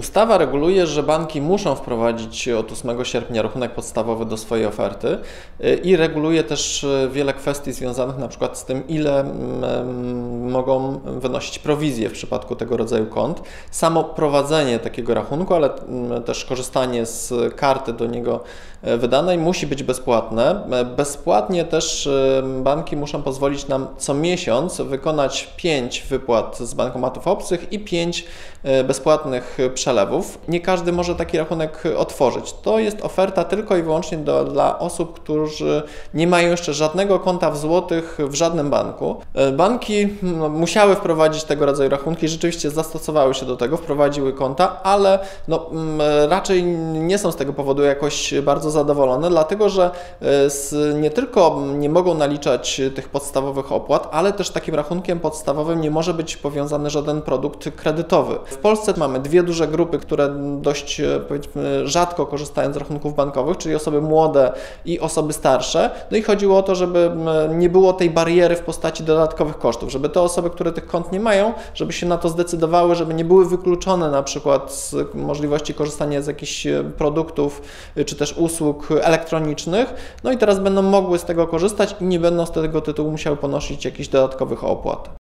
Ustawa reguluje, że banki muszą wprowadzić od 8 sierpnia rachunek podstawowy do swojej oferty y, i reguluje też y, wiele kwestii związanych na przykład z tym, ile mm, mogą wynosić prowizje w przypadku tego rodzaju kont. Samo prowadzenie takiego rachunku, ale mm, też korzystanie z karty do niego e, wydanej musi być bezpłatne. E, bezpłatnie też e, banki muszą pozwolić nam co miesiąc wykonać 5 wypłat z bankomatów obcych i 5 bezpłatnych przelewów. Nie każdy może taki rachunek otworzyć. To jest oferta tylko i wyłącznie do, dla osób, którzy nie mają jeszcze żadnego konta w złotych w żadnym banku. Banki no, musiały wprowadzić tego rodzaju rachunki, rzeczywiście zastosowały się do tego, wprowadziły konta, ale no, raczej nie są z tego powodu jakoś bardzo zadowolone, dlatego że e, nie tylko nie mogą naliczać tych podstawowych opłat, ale też takim rachunkiem podstawowym nie może być powiązany żaden produkt kredytowy. W Polsce mamy dwie duże grupy, które dość e, powiedzmy rzadko korzystają z rachunków bankowych, czyli osoby młode i osoby starsze. No i chodziło o to, żeby nie było tej bariery w postaci dodatkowych kosztów, żeby te osoby, które tych kont nie mają, żeby się na to zdecydowały, żeby nie były wykluczone na przykład z możliwości korzystania z jakichś e, produktów e, czy też usług elektronicznych. No i teraz będą mogły z tego korzystać i nie będą z tego tytułu musiały ponosić jakichś dodatkowych opłat.